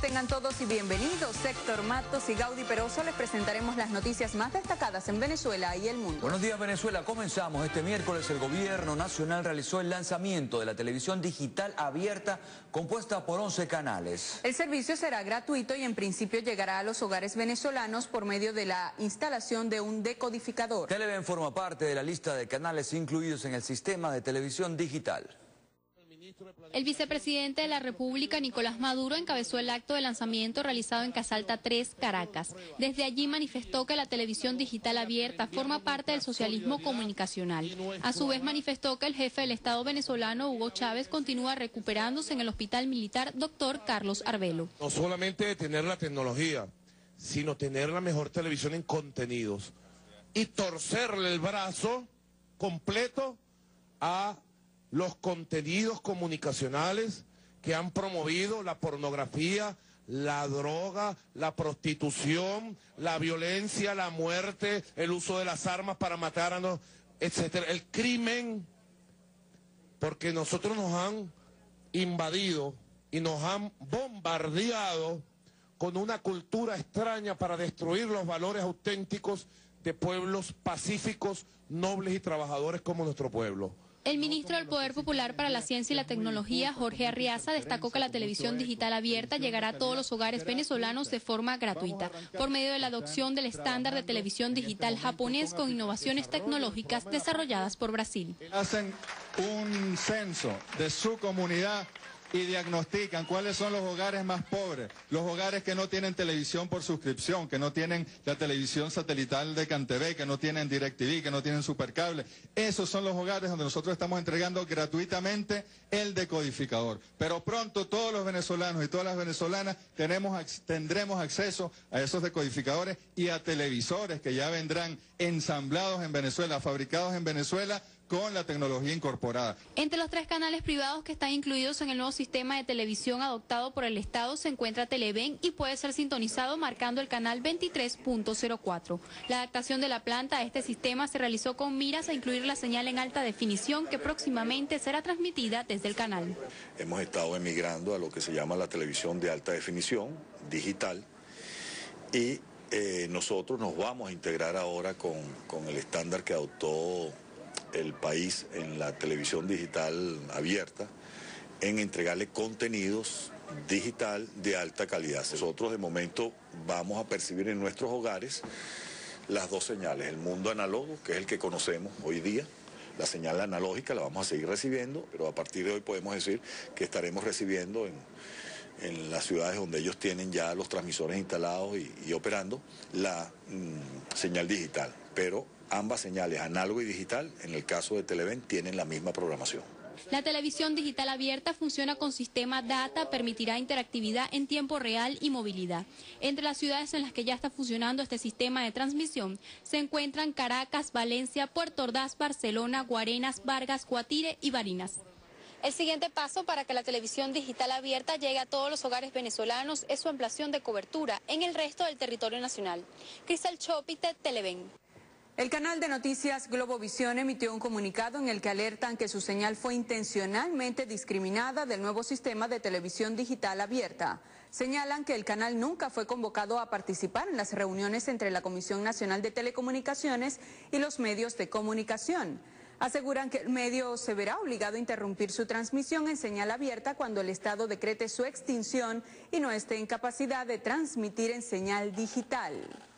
tengan todos y bienvenidos. Sector Matos y Gaudi Peroso les presentaremos las noticias más destacadas en Venezuela y el mundo. Buenos días Venezuela, comenzamos. Este miércoles el gobierno nacional realizó el lanzamiento de la televisión digital abierta compuesta por 11 canales. El servicio será gratuito y en principio llegará a los hogares venezolanos por medio de la instalación de un decodificador. Televen forma parte de la lista de canales incluidos en el sistema de televisión digital. El vicepresidente de la República, Nicolás Maduro, encabezó el acto de lanzamiento realizado en Casalta 3, Caracas. Desde allí manifestó que la televisión digital abierta forma parte del socialismo comunicacional. A su vez manifestó que el jefe del Estado venezolano, Hugo Chávez, continúa recuperándose en el Hospital Militar Dr. Carlos Arbelo. No solamente tener la tecnología, sino tener la mejor televisión en contenidos y torcerle el brazo completo a los contenidos comunicacionales que han promovido la pornografía, la droga, la prostitución, la violencia, la muerte, el uso de las armas para matarnos, etcétera, el crimen, porque nosotros nos han invadido y nos han bombardeado con una cultura extraña para destruir los valores auténticos de pueblos pacíficos, nobles y trabajadores como nuestro pueblo. El ministro del Poder Popular para la Ciencia y la Tecnología, Jorge Arriaza, destacó que la televisión digital abierta llegará a todos los hogares venezolanos de forma gratuita, por medio de la adopción del estándar de televisión digital japonés con innovaciones tecnológicas desarrolladas por Brasil. Hacen un censo de su comunidad y diagnostican cuáles son los hogares más pobres, los hogares que no tienen televisión por suscripción, que no tienen la televisión satelital de Cantv, que no tienen DirecTV, que no tienen supercable. Esos son los hogares donde nosotros estamos entregando gratuitamente el decodificador. Pero pronto todos los venezolanos y todas las venezolanas tendremos acceso a esos decodificadores y a televisores que ya vendrán ensamblados en Venezuela, fabricados en Venezuela con la tecnología incorporada. Entre los tres canales privados que están incluidos en el nuevo sistema de televisión adoptado por el Estado se encuentra Televen y puede ser sintonizado marcando el canal 23.04. La adaptación de la planta a este sistema se realizó con miras a incluir la señal en alta definición que próximamente será transmitida desde el canal. Hemos estado emigrando a lo que se llama la televisión de alta definición, digital, y eh, nosotros nos vamos a integrar ahora con, con el estándar que adoptó el país en la televisión digital abierta en entregarle contenidos digital de alta calidad. Nosotros de momento vamos a percibir en nuestros hogares las dos señales, el mundo analogo, que es el que conocemos hoy día, la señal analógica la vamos a seguir recibiendo, pero a partir de hoy podemos decir que estaremos recibiendo en, las ciudades donde ellos tienen ya los transmisores instalados y, operando la mm, señal digital, pero ambas señales, análogo y digital, en el caso de Televen, tienen la misma programación. La televisión digital abierta funciona con sistema data, permitirá interactividad en tiempo real y movilidad. Entre las ciudades en las que ya está funcionando este sistema de transmisión se encuentran Caracas, Valencia, Puerto Ordaz, Barcelona, Guarenas, Vargas, Guatire y Barinas. El siguiente paso para que la televisión digital abierta llegue a todos los hogares venezolanos es su ampliación de cobertura en el resto del territorio nacional. Cristal Chopite, Televen. El canal de noticias Globovisión emitió un comunicado en el que alertan que su señal fue intencionalmente discriminada del nuevo sistema de televisión digital abierta. Señalan que el canal nunca fue convocado a participar en las reuniones entre la Comisión Nacional de Telecomunicaciones y los medios de comunicación. Aseguran que el medio se verá obligado a interrumpir su transmisión en señal abierta cuando el Estado decrete su extinción y no esté en capacidad de transmitir en señal digital.